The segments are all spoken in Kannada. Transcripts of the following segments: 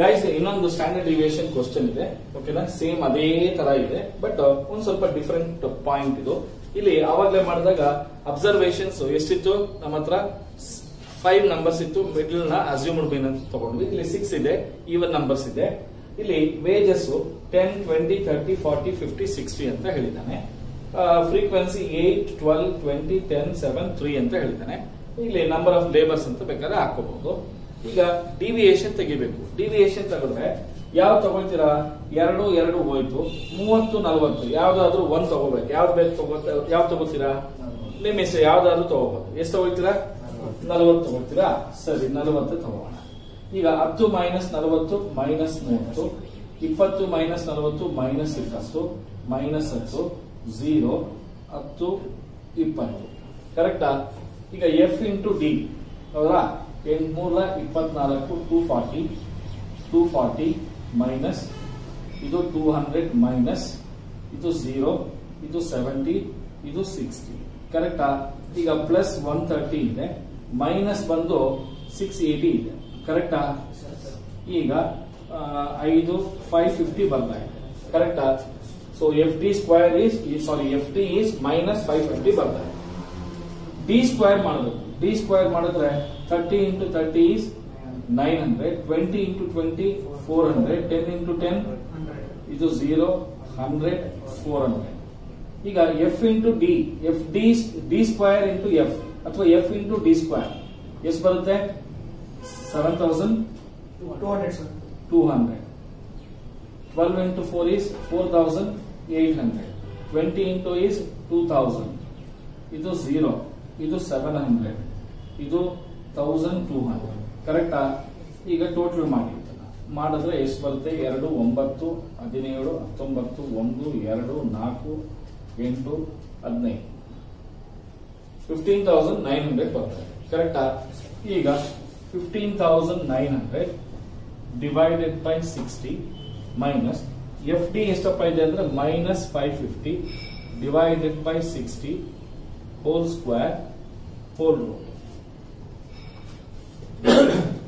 ಗೈಸ್ ಇನ್ನೊಂದು ಸ್ಟ್ಯಾಂಡರ್ಡ್ ಡಿವಿಯೇಷನ್ ಕ್ವಶನ್ ಇದೆ. ಓಕೆನಾ ಸೇಮ್ ಅದೇ ತರ ಇದೆ. ಬಟ್ ಒಂದ್ ಸ್ವಲ್ಪ ಡಿಫರೆಂಟ್ ಪಾಯಿಂಟ್ ಇದು. ಇಲ್ಲಿ ಆವಾಗಲೇ ಮಾಡಿದಾಗ ಅಬ್ಸರ್ವೇಷನ್ಸ್ ಎಷ್ಟಿತ್ತು? ನಮ್ಮ ಹತ್ರ ಫೈವ್ ನಂಬರ್ಸ್ ಇತ್ತು. ಮಿಡ್ಲ್ನ ಅಸ್ಯೂಮ್ಡ್ ಮೀನ್ ಅಂತ ತಗೊಂಡ್ವಿ. ಇಲ್ಲಿ ಸಿಕ್ಸ್ ಇದೆ. ಈವನ್ ನಂಬರ್ಸ್ ಇದೆ. ಇಲ್ಲಿ wages ten twenty thirty forty fifty sixty ಅಂತ ಹೇಳಿದ್ದಾನೆ. Frequency eight twelve twenty ten seven three ಅಂತ ಹೇಳಿದ್ದಾನೆ. ಇಲ್ಲಿ ನಂಬರ್ ಆಫ್ ಲೇಬರ್ಸ್ ಅಂತ ಬೇಕಾದ್ರೆ ಹಾಕೋಬಹುದು ಈಗ ಡಿವಿಯೇಷನ್ ತೆಗಿಬೇಕು. ಡಿವಿಯೇಷನ್ ತಗೊಂಡ್ರೆ ಯಾವ ತಗೊಳ್ತೀರಾ? ಎರಡು ಎರಡು ಹೋಯ್ತು. ಮೂವತ್ತು, ನಲ್ವತ್ತು. ಯಾವ್ದಾದ್ರು ಒಂದ್ ತಗೋಬೇಕು ಯಾವ್ದು ಬೇಕು ತಗೋತ ಯಾವ್ದು ತಗೋತೀರಾ ನಿಮ್ಮ ಹೆಸರು ಯಾವ್ದಾದ್ರು ತಗೋಬಹುದು ಎಷ್ಟು ತಗೊಳ್ತೀರಾ? ನಲ್ವತ್ತು ತಗೊಳ್ತೀರಾ? ಸರಿ, ನಲ್ವತ್ತು ತಗೋಣ ಈಗ ಹತ್ತು ಮೈನಸ್ ನಲ್ವತ್ತು ಮೈನಸ್ ಮೂವತ್ತು. ಇಪ್ಪತ್ತು ಮೈನಸ್ ನಲವತ್ತು ಮೈನಸ್ ಇಪ್ಪತ್ತು. ಮೈನಸ್ ಹತ್ತು ಝೀರೋ ಹತ್ತು, ಇಪ್ಪತ್ತು. ಕರೆಕ್ಟಾ ಈಗ ಎಫ್ ಇಂಟು ಡಿ ಹೌದಾ? ಎಂಟ್ನೂರ ಇಪ್ಪತ್ನಾಲ್ಕು two forty two forty minus ಇದು ಟೂ ಹಂಡ್ರೆಡ್ ಮೈನಸ್ ಇದು ಝೀರೋ ಇದು ಸೆವೆಂಟಿ ಇದು ಸಿಕ್ಸ್ಟಿ ಕರೆಕ್ಟಾ ಈಗ ಪ್ಲಸ್ ಒನ್ ತರ್ಟಿ ಇದೆ ಮೈನಸ್ ಬಂದು ಸಿಕ್ಸ್ ಏಟಿ ಇದೆ. ಕರೆಕ್ಟಾ ಈಗ ಐದು ಫೈವ್ ಫಿಫ್ಟಿ ಬರ್ತಾ ಇದೆ. ಕರೆಕ್ಟಾ so F D square is sorry F D is minus five fifty ಬರ್ತಾ ಇದೆ. ಡಿ ಸ್ಕ್ವೇರ್ ಮಾಡಬೇಕು ಡಿ ಸ್ಕ್ವೇರ್ ಮಾಡಿದ್ರೆ thirty into thirty is nine hundred twenty into twenty four hundred ten into ten ಇದು ಝೀರೋ ಹಂಡ್ರೆಡ್ ಫೋರ್ ಹಂಡ್ರೆಡ್ ಈಗ F into D F D D square into F ಅಥವಾ ಎಫ್ ಇಂಟು ಡಿ ಸ್ಕ್ವೇರ್ ಎಷ್ಟು ಬರುತ್ತೆ? Seven thousand two hundred twelve into four is four thousand eight hundred twenty into is two thousand ಇದು ಝೀರೋ ಇದು ಸೆವೆನ್ ಹಂಡ್ರೆಡ್ ಇದು ತೌಸಂಡ್ ಟೂ ಹಂಡ್ರೆಡ್ ಕರೆಕ್ಟಾ ಈಗ ಟೋಟಲ್ ಮಾಡಿ ಇದನ್ನ. ಮಾಡಿದ್ರೆ ಎಷ್ಟು ಬರುತ್ತೆ? ಎರಡು, ಒಂಬತ್ತು, ಹದಿನೇಳು, ಹತ್ತೊಂಬತ್ತು, ಒಂದು, ಎರಡು, ನಾಲ್ಕು, ಎಂಟು, ಹದಿನೈದು. ಫಿಫ್ಟೀನ್ ತೌಸಂಡ್ ನೈನ್ ಹಂಡ್ರೆಡ್ ಬರ್ತದೆ. ಕರೆಕ್ಟಾ ಈಗ fifteen thousand nine hundred divided by sixty minus F D ಎಷ್ಟಪ್ಪ ಇದೆ ಅಂದ್ರೆ minus five fifty divided by sixty whole square whole root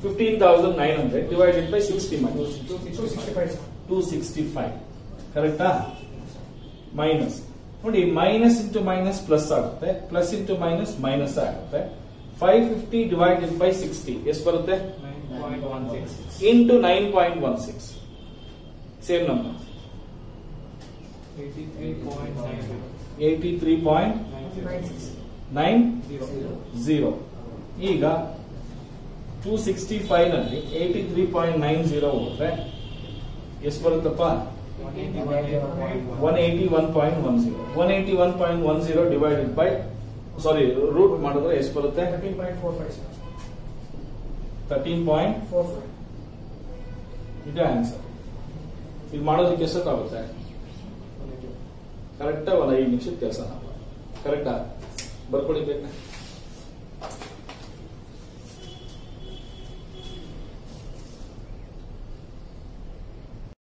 fifteen thousand nine hundred divided by sixty minus two sixty five sir two sixty five ಕರೆಕ್ಟಾ ಮೈನಸ್ ನೋಡಿ ಮೈನಸ್ ಇಂಟು ಮೈನಸ್ ಪ್ಲಸ್ ಆಗುತ್ತೆ ಪ್ಲಸ್ ಇಂಟು ಮೈನಸ್ ಮೈನಸ್ ಆಗುತ್ತೆ. Five fifty divided by sixty ಎಷ್ಟು ಬರುತ್ತೆ? Into nine point one six same number eighty three point nine six nine zero ಈಗ two sixty ಫೈವ್ನಲ್ಲಿ eighty three point nine zero ಹೋದ್ರೆ ಎಷ್ಟು ಬರುತ್ತಪ್ಪ? One eighty one point one zero one eighty one point one zero divided by sorry root ಮಾಡಿದ್ರೆ ಎಷ್ಟು ಬರುತ್ತೆ? ತರ್ಟೀನ್ ಪಾಯಿಂಟ್ ಫೋರ್ ಫೈವ್ ಇದೆ ಆನ್ಸರ್ ಇದು ಮಾಡೋದಕ್ಕೆ ಎಷ್ಟೊತ್ತಾಗುತ್ತೆ? ಕರೆಕ್ಟಾ ಒಂದು ಐದು ನಿಮಿಷದ ಕೆಲಸ ನಾವು ಕರೆಕ್ಟಾ ಬರ್ಕೊಳ್ಳಿ ಬೇಕಾ